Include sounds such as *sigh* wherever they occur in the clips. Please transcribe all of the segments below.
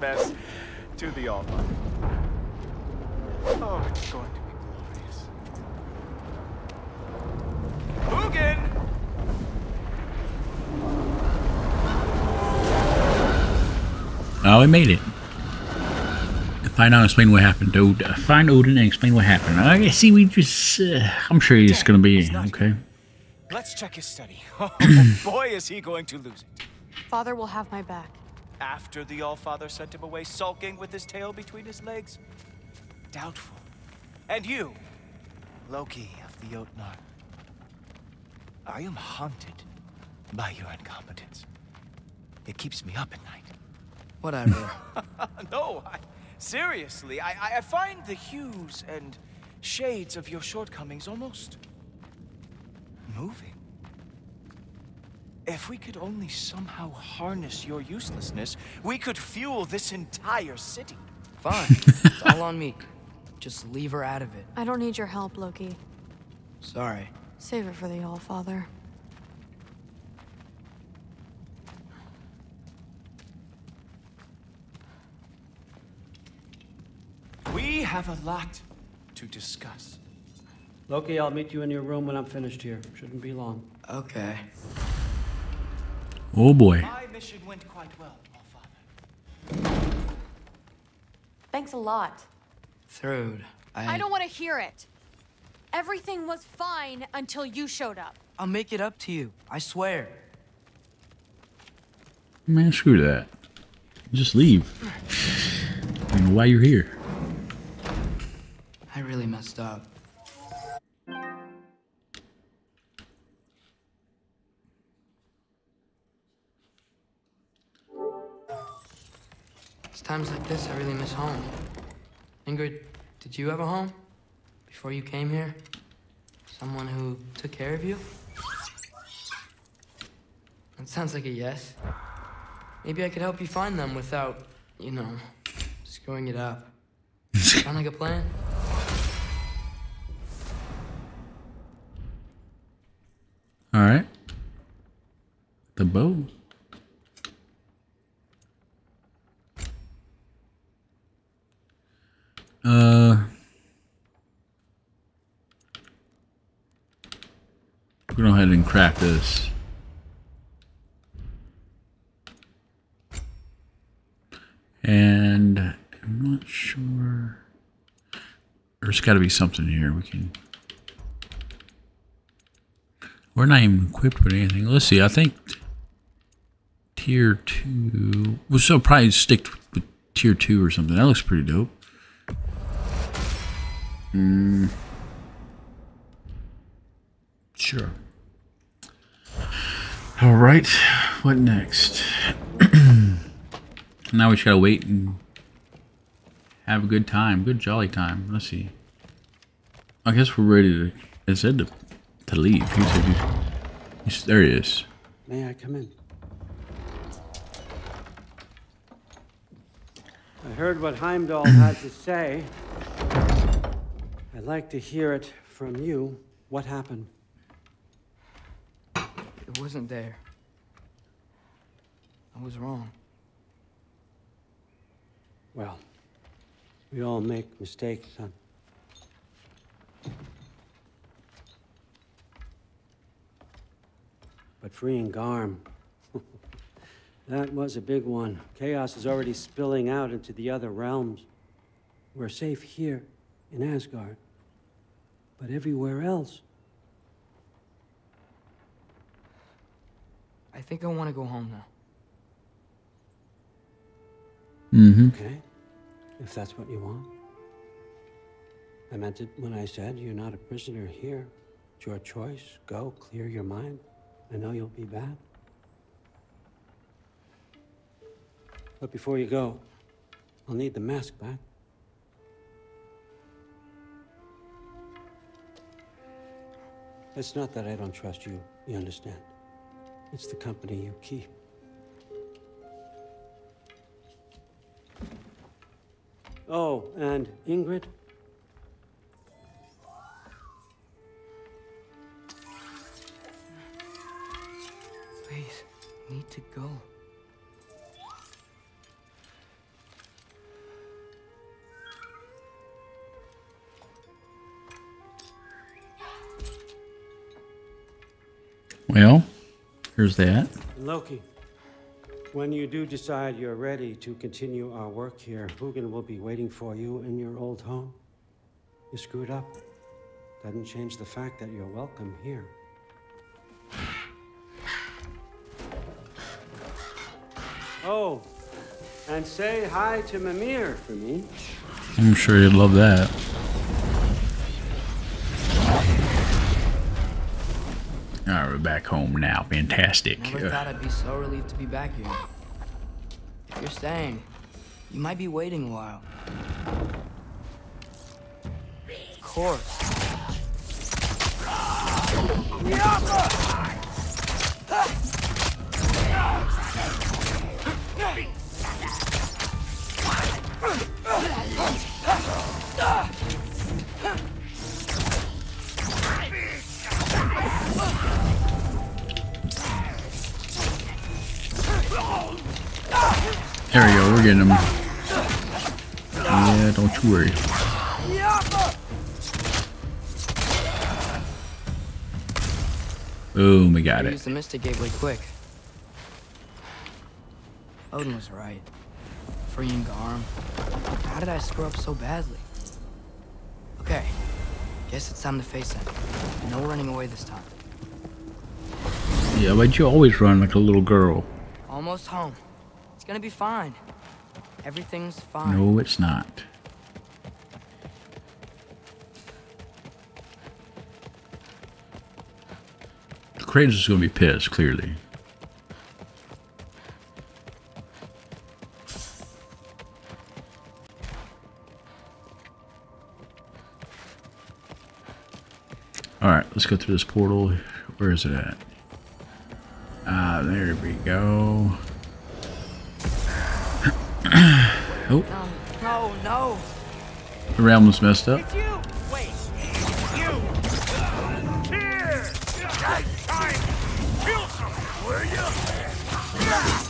mess to the All-Father. Oh, it's going to be glorious. Hugin! Oh, we made it. Find out and explain what happened. Dude, find Odin and explain what happened. I see. We just. Uh, I'm sure he's gonna be okay. Let's check his study. *laughs* Oh boy, is he going to lose it. Father will have my back. After the All-Father sent him away sulking with his tail between his legs? Doubtful. And you, Loki of the Jotnar. I am haunted by your incompetence. It keeps me up at night. Whatever. *laughs* no, I, seriously, I, I find the hues and shades of your shortcomings almost moving. If we could only somehow harness your uselessness, we could fuel this entire city. Fine. it's all on me. Just leave her out of it. I don't need your help, Loki. Sorry. Save it for the All-Father. We have a lot to discuss. Loki, I'll meet you in your room when I'm finished here. Shouldn't be long. Okay. Oh boy. My mission went quite well, All-Father. Thanks a lot. Thrud, I... I don't want to hear it. Everything was fine until you showed up. I'll make it up to you. I swear. Man, screw that. Just leave. I don't know why you're here. I really messed up. Times like this I really miss home. Ingrid, did you have a home? Before you came here? Someone who took care of you? That sounds like a yes. Maybe I could help you find them without, you know, screwing it up. *laughs* Sound like a plan? Go ahead and crack this. And I'm not sure. There's got to be something here we can. We're not even equipped with anything. Let's see. I think tier two. We'll still probably stick with tier two or something. That looks pretty dope. Hmm. Sure. All right. What next? *clears throat* now we just gotta wait and have a good time, good jolly time. Let's see. I guess we're ready to. It said to to leave. He said he's, he's, there he is. May I come in? I heard what Heimdall *clears throat* had to say. I'd like to hear it from you. What happened? It wasn't there. I was wrong. Well, we all make mistakes, son. But freeing Garm, *laughs* that was a big one. Chaos is already spilling out into the other realms. We're safe here in Asgard. But everywhere else, I think I want to go home now. Mm-hmm. okay? If that's what you want. I meant it when I said you're not a prisoner here. It's your choice. Go, clear your mind. I know you'll be back. But before you go, I'll need the mask back. It's not that I don't trust you, you understand? It's the company you keep. Oh, and Ingrid? Please, need to go. Well, here's that. Loki, when you do decide you're ready to continue our work here, Hugin will be waiting for you in your old home. You screwed up. Doesn't change the fact that you're welcome here. Oh, and say hi to Mimir for me. I'm sure you'd love that. We're back home now. Fantastic. Never thought I'd be so relieved to be back here. If you're staying, you might be waiting a while. Of course. There we go. We're getting them. Yeah, don't you worry. Boom, we got it. used the Mystic Gateway quick. Odin was right. Freeing Garm. How did I screw up so badly? Okay. Guess it's time to face it. No running away this time. Yeah, but you always run like a little girl. Almost home. It's gonna be fine. Everything's fine. No, it's not. Kratos is gonna be pissed, clearly. Alright, let's go through this portal. Where is it at? Ah, there we go. Oh, No, no. the realm was messed up. It's you! Wait! You! Here! Right time! Kill someone, will you?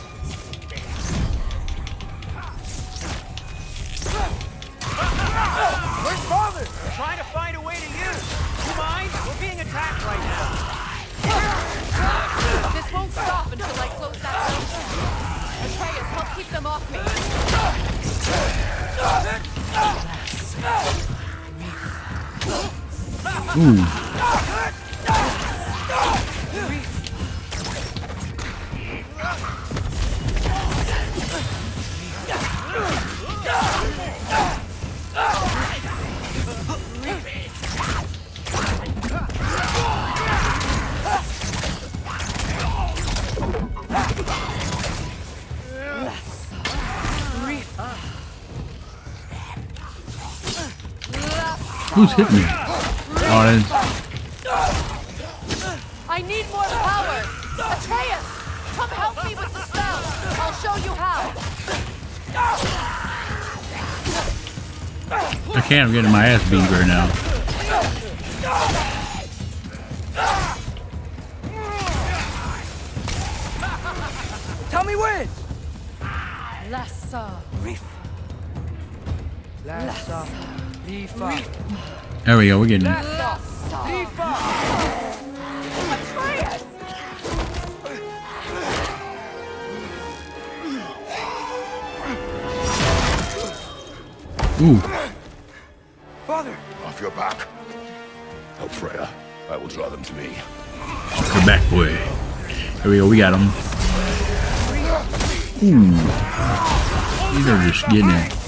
Who's hitting me? Oh, I need more power. Atreus, come help me with the spell. I'll show you how. I can't. I'm getting my ass beat right now. Tell me when! Lessa. Lassa. Lifa. There we go. We're getting it. Ooh. Father! Off your back. Help Freya. I will draw them to me. The back boy. There we go. We got him. Ooh. These are just getting it.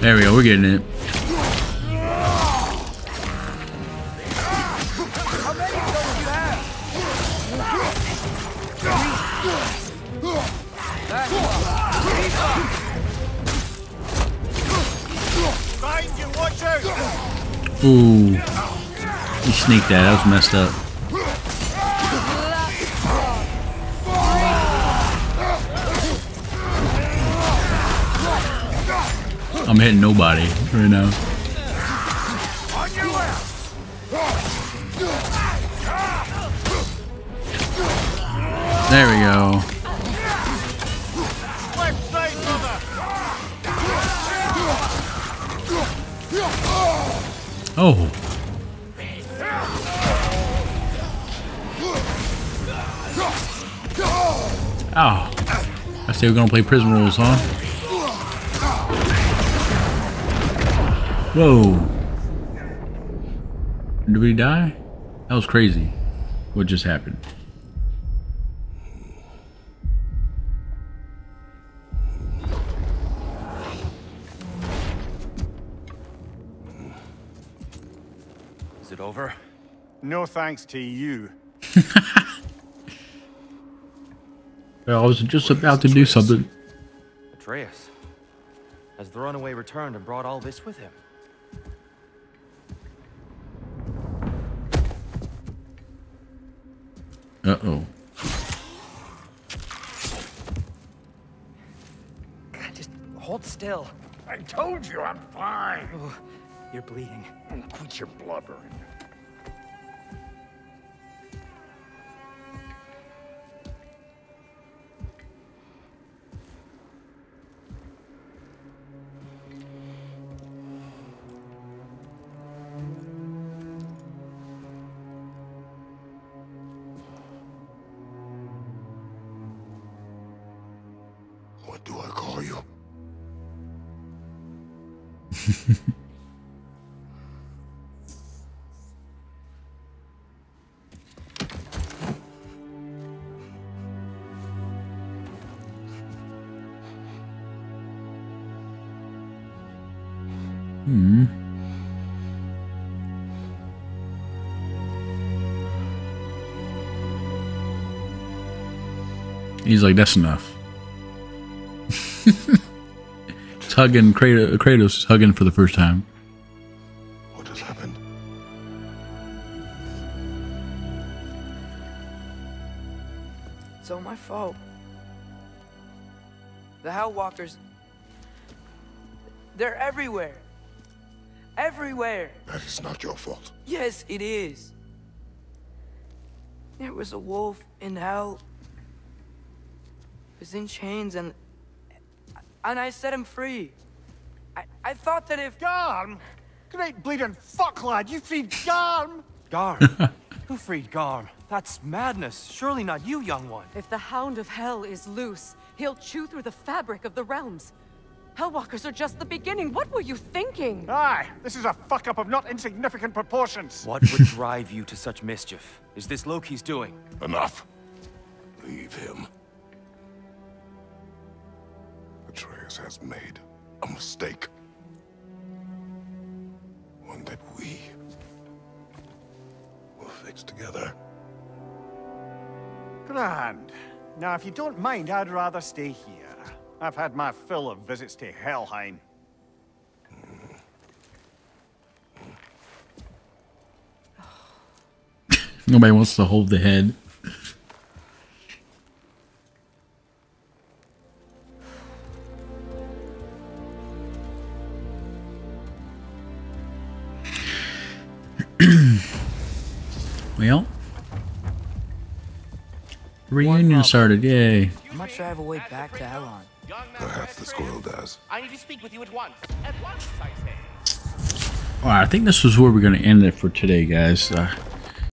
There we go. We're getting it. You! Ooh. He sneaked that. That was messed up. I'm hitting nobody right now. There we go. Oh. Oh. I say we're gonna play prison rules, huh? Whoa. Did we die? That was crazy. What just happened? Is it over? No thanks to you. *laughs* I was just about to do something. Atreus. Has the runaway returned and brought all this with him? Uh-oh. Just hold still. I told you I'm fine. You're bleeding. Quit your blubbering. Hmm. He's like, that's enough. Hugging Kratos. Kratos is hugging for the first time. What has happened? It's all my fault. The Hell Walkers. They're everywhere. Everywhere. That is not your fault. Yes, it is. There was a wolf in hell. He was in chains and. And I set him free. I, I thought that if. Garm? Great bleeding fuck, lad. You freed Garm. *laughs* Garm? Who freed Garm? That's madness. Surely not you, young one. If the Hound of Hell is loose, he'll chew through the fabric of the realms. Hellwalkers are just the beginning. What were you thinking? Aye, this is a fuck up of not insignificant proportions. What would drive you to such mischief? Is this Loki's doing? Enough. Leave him. Atreus has made a mistake. One that we will fix together. Grand. Now, if you don't mind, I'd rather stay here. I've had my fill of visits to Helheim. Nobody wants to hold the head. *clears throat* well, reunion started. Yay! How much do I have a way back to Elon? Perhaps the squirrel does. I need to speak with you at once. At once, I say. All right, I think this was where we're going to end it for today, guys. Uh,